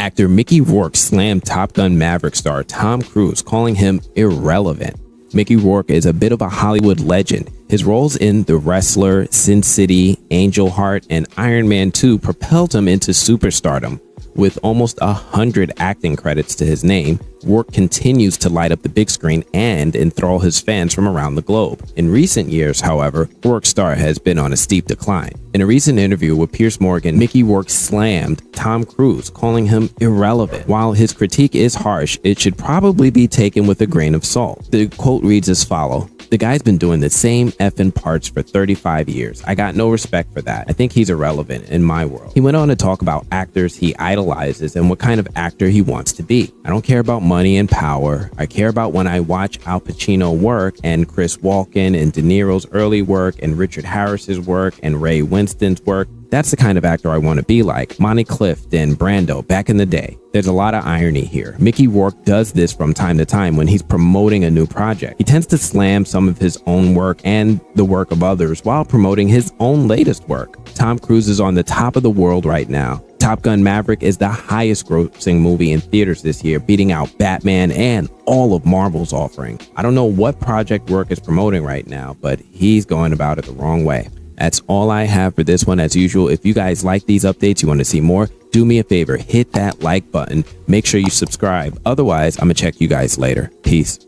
Actor Mickey Rourke slammed Top Gun Maverick star Tom Cruise, calling him irrelevant. Mickey Rourke is a bit of a Hollywood legend. His roles in The Wrestler, Sin City, Angel Heart, and Iron Man 2 propelled him into superstardom. With almost a hundred acting credits to his name, Rourke continues to light up the big screen and enthrall his fans from around the globe. In recent years, however, Rourke's star has been on a steep decline. In a recent interview with Piers Morgan, Mickey Rourke slammed Tom Cruise, calling him irrelevant. While his critique is harsh, it should probably be taken with a grain of salt. The quote reads as follows the guy's been doing the same effing parts for 35 years. I got no respect for that. I think he's irrelevant in my world. He went on to talk about actors he idolizes and what kind of actor he wants to be. I don't care about money and power. I care about when I watch Al Pacino work and Chris Walken and De Niro's early work and Richard Harris's work and Ray Winstone's work. That's the kind of actor I want to be like. Monty Clift and Brando back in the day. There's a lot of irony here. Mickey Rourke does this from time to time when he's promoting a new project. He tends to slam some of his own work and the work of others while promoting his own latest work. Tom Cruise is on the top of the world right now. Top Gun Maverick is the highest grossing movie in theaters this year, beating out Batman and all of Marvel's offering. I don't know what Project Rourke is promoting right now, but he's going about it the wrong way. That's all I have for this one. As usual, if you guys like these updates, you want to see more, do me a favor, hit that like button. Make sure you subscribe. Otherwise, I'm going to check you guys later. Peace.